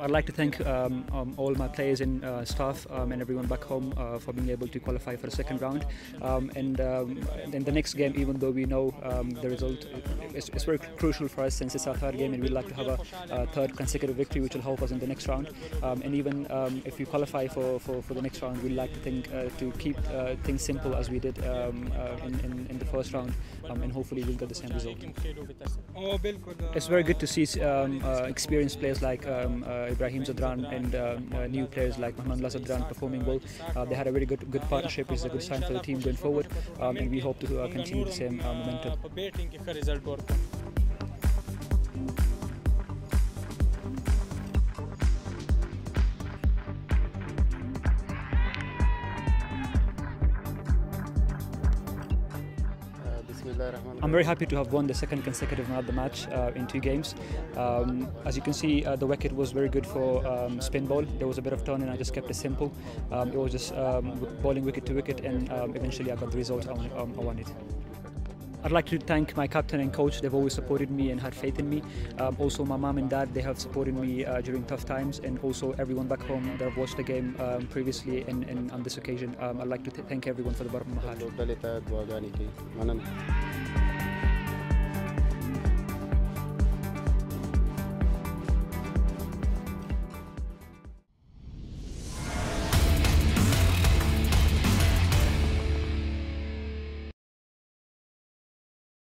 I'd like to thank um, um, all my players and uh, staff um, and everyone back home uh, for being able to qualify for the second round. Um, and um, in the next game, even though we know um, the result, it's, it's, very crucial for us since it's our third game and we'd like to have a, a third consecutive victory which will help us in the next round. and even if we qualify for, for, for, the next round, we'd like to think uh, to keep uh, things simple as we did uh, in, in, in, the first round and hopefully we'll get the same result. It's very good to see experienced players like um, uh, Ibrahim Zadran and um, uh, new players like Mohamed Zadran performing well. Uh, they had a very good good partnership. It's a good sign for the team going forward, um, and we hope to continue the same momentum. I'm very happy to have won the second consecutive man of the match uh, in two games. Um, as you can see, uh, the wicket was very good for um, spin ball. There was a bit of turn and I just kept it simple. Um, it was just um, bowling wicket to wicket and um, eventually I got the result I, um, I wanted. I'd like to thank my captain and coach. They've always supported me and had faith in me. Um, also, my mom and dad, they have supported me uh, during tough times. And also, everyone back home that have watched the game um, previously and, and, on this occasion. Um, I'd like to th thank everyone for the bottom of my heart.